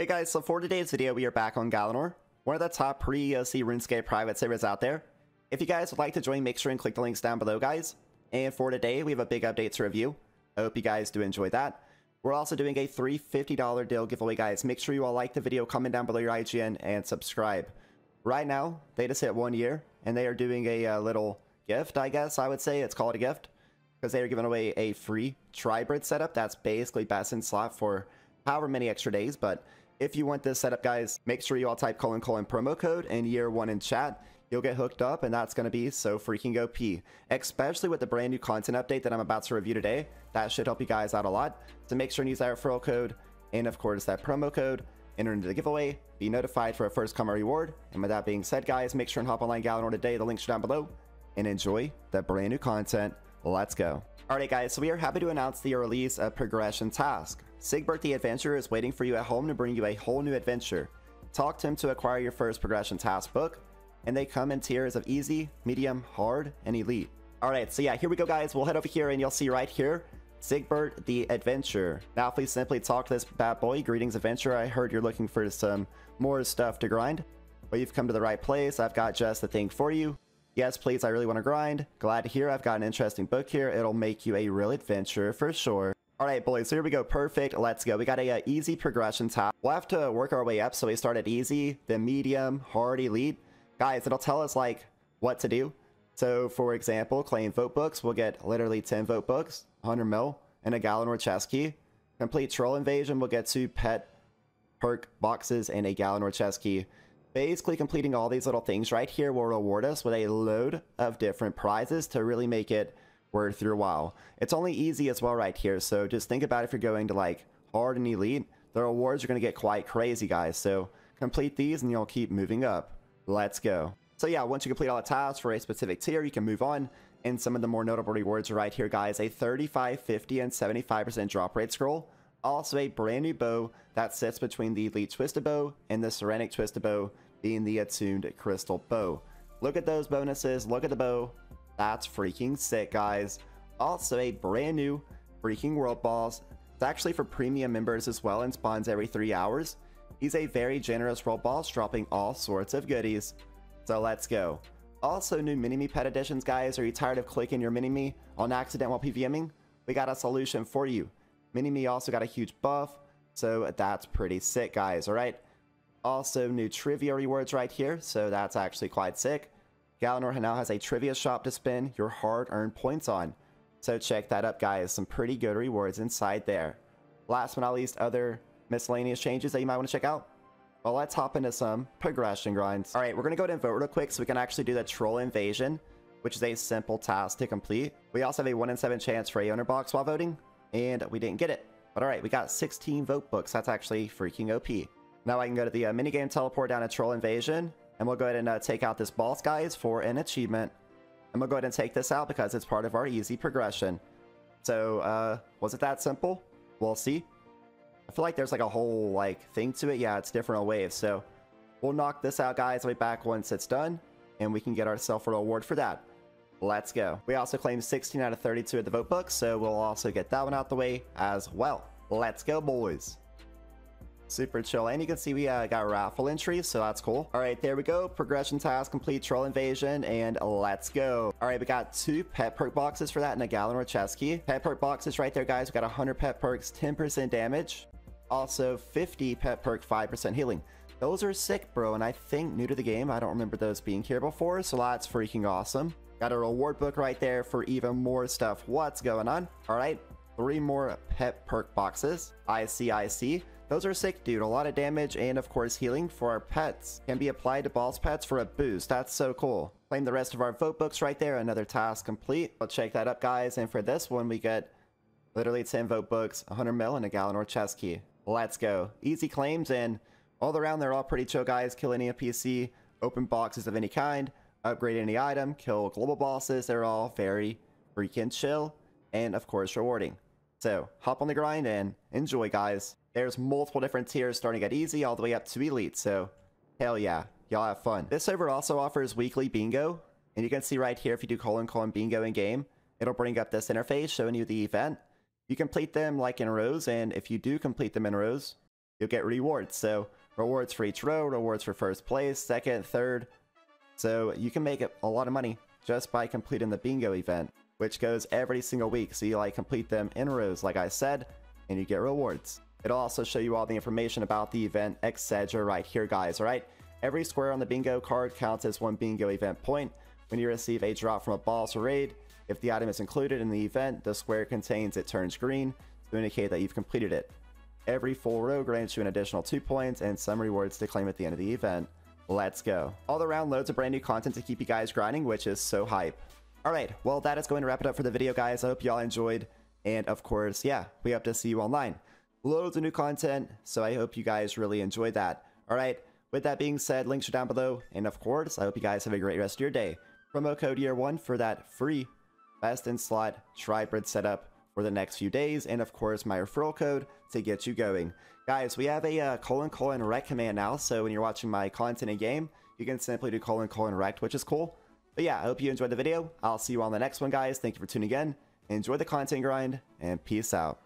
Hey guys, so for today's video, we are back on Galanor, one of the top pre-EOC RuneScape private servers out there. If you guys would like to join, make sure and click the links down below, guys. And for today, we have a big update to review. I hope you guys do enjoy that. We're also doing a $350 deal giveaway, guys. Make sure you all like the video, comment down below your IGN, and subscribe. Right now, they just hit one year, and they are doing a, uh, little gift, I guess I would say. It's called a gift, because they are giving away a free Tribrid setup. That's basically best in slot for however many extra days, but if you want this setup, guys, make sure you all type colon colon promo code and year one in chat. You'll get hooked up, and that's going to be so freaking OP. Especially with the brand new content update that I'm about to review today. That should help you guys out a lot. So make sure and use that referral code and, of course, that promo code. Enter into the giveaway, be notified for a first come reward. And with that being said, guys, make sure and hop online Galanor today. The links are down below. And enjoy the brand new content. Let's go. Alright guys, so we are happy to announce the release of Progression Task. Sigbert the Adventurer is waiting for you at home to bring you a whole new adventure. Talk to him to acquire your first Progression Task book, and they come in tiers of easy, medium, hard, and elite. Alright, so yeah, here we go guys, we'll head over here and you'll see right here, Sigbert the Adventurer. Now please simply talk to this bad boy. Greetings adventurer, I heard you're looking for some more stuff to grind. Well, you've come to the right place, I've got just the thing for you. Yes, please, I really want to grind. Glad to hear I've got an interesting book here. It'll make you a real adventurer for sure. Alright boys, so here we go. Perfect. Let's go. We got a, a uh, easy progression tab. We'll have to work our way up. So we start at easy, then medium, hard, elite. Guys, it'll tell us like what to do. So for example, claim vote books. We'll get literally 10 vote books, 100 mil, and a Galanor chest key. Complete troll invasion. We'll get two pet perk boxes and a Galanor chest key. Basically completing all these little things right here will reward us with a load of different prizes to really make it worth your while. It's only easy as well right here, so just think about if you're going to like hard and elite, the rewards are going to get quite crazy guys, so complete these and you'll keep moving up. Let's go. So yeah, once you complete all the tasks for a specific tier, you can move on. And some of the more notable rewards are right here, guys. A 35, 50, and 75% drop rate scroll. Also a brand new bow that sits between the Elite Twisted Bow and the Serenic Twisted Bow being the attuned crystal bow. Look at those bonuses, look at the bow. That's freaking sick, guys. Also, a brand new freaking world boss. It's actually for premium members as well and spawns every three hours. He's a very generous world boss, dropping all sorts of goodies. So let's go. Also, new Mini-Me pet additions, guys. Are you tired of clicking your Mini-Me on accident while PVMing? We got a solution for you. Mini-Me also got a huge buff, so that's pretty sick, guys, alright? Also, new trivia rewards right here, so that's actually quite sick. Galanor now has a trivia shop to spend your hard-earned points on. So check that up, guys. Some pretty good rewards inside there. Last but not least, other miscellaneous changes that you might want to check out. Well, let's hop into some progression grinds. All right, we're going to go ahead and vote real quick so we can actually do the troll invasion, which is a simple task to complete. We also have a 1 in 7 chance for a owner box while voting, and we didn't get it. But all right, we got 16 vote books. That's actually freaking OP. Now I can go to the uh, minigame teleport down to Troll Invasion, and we'll go ahead and uh, take out this boss, guys, for an achievement. And we'll go ahead and take this out because it's part of our easy progression. So, uh, was it that simple? We'll see. I feel like there's like a whole like thing to it. Yeah, it's different waves. So we'll knock this out, guys. I'll be back once it's done, and we can get ourselves a reward for that. Let's go. We also claimed 16 out of 32 at the vote book, so we'll also get that one out the way as well. Let's go, boys. Super chill. And you can see we uh, got raffle entries, so that's cool. All right, there we go. Progression task complete, troll invasion, and let's go. All right, we got two pet perk boxes for that and a Galanor chest key. Pet perk boxes right there, guys. We got 100 pet perks, 10% damage. Also, 50 pet perk, 5% healing. Those are sick, bro, and I think new to the game. I don't remember those being here before, so that's freaking awesome. Got a reward book right there for even more stuff. What's going on? All right, three more pet perk boxes. I see, I see. Those are sick, dude. A lot of damage and, of course, healing for our pets. Can be applied to boss pets for a boost. That's so cool. Claim the rest of our vote books right there. Another task complete. Let's check that up, guys. And for this one, we get literally 10 vote books, 100 mil, and a Galanor chest key. Let's go. Easy claims, and all around, they're all pretty chill, guys. Kill any NPC, open boxes of any kind, upgrade any item, kill global bosses. They're all very freaking chill and, of course, rewarding. So, hop on the grind and enjoy, guys. There's multiple different tiers starting at easy all the way up to elite, so hell yeah, y'all have fun. This server also offers weekly bingo, and you can see right here if you do colon colon bingo in game, it'll bring up this interface showing you the event. You complete them like in rows, and if you do complete them in rows, you'll get rewards. So rewards for each row, rewards for first place, second, third. So you can make a lot of money just by completing the bingo event, which goes every single week. So you like complete them in rows, like I said, and you get rewards. It'll also show you all the information about the event, etc. right here, guys, alright? Every square on the bingo card counts as one bingo event point. When you receive a drop from a boss or raid, if the item is included in the event, the square contains it turns green to indicate that you've completed it. Every full row grants you an additional 2 points and some rewards to claim at the end of the event. Let's go. All around loads of brand new content to keep you guys grinding, which is so hype. Alright, well that is going to wrap it up for the video guys. I hope y'all enjoyed. And of course, yeah, we hope to see you online. Loads of new content, so I hope you guys really enjoyed that. Alright, with that being said, links are down below. And of course, I hope you guys have a great rest of your day. Promo code year1 for that free best in slot tribrid setup for the next few days, and of course my referral code to get you going. Guys, we have a uh, colon colon rect command now, so when you're watching my content in game, you can simply do colon colon rect, which is cool. But yeah, I hope you enjoyed the video. I'll see you on the next one, guys. Thank you for tuning in. Enjoy the content grind, and peace out.